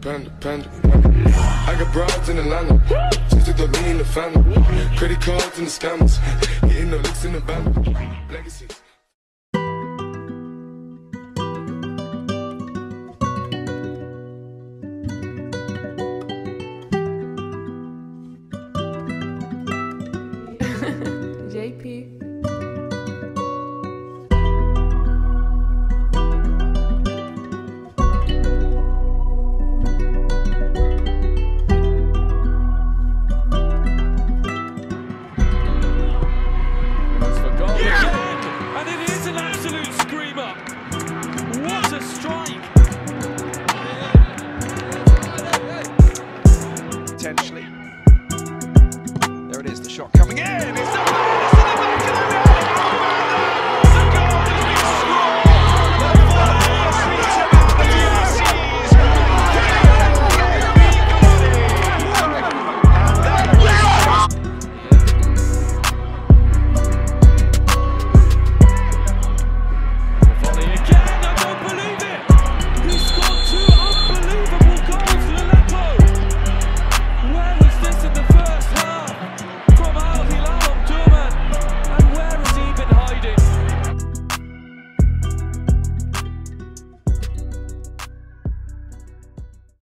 panda, panda, panda. I got broads in Atlanta, just to throw me in the family. Credit cards and the scammers, getting no licks in the band. potentially. There it is, the shot coming in.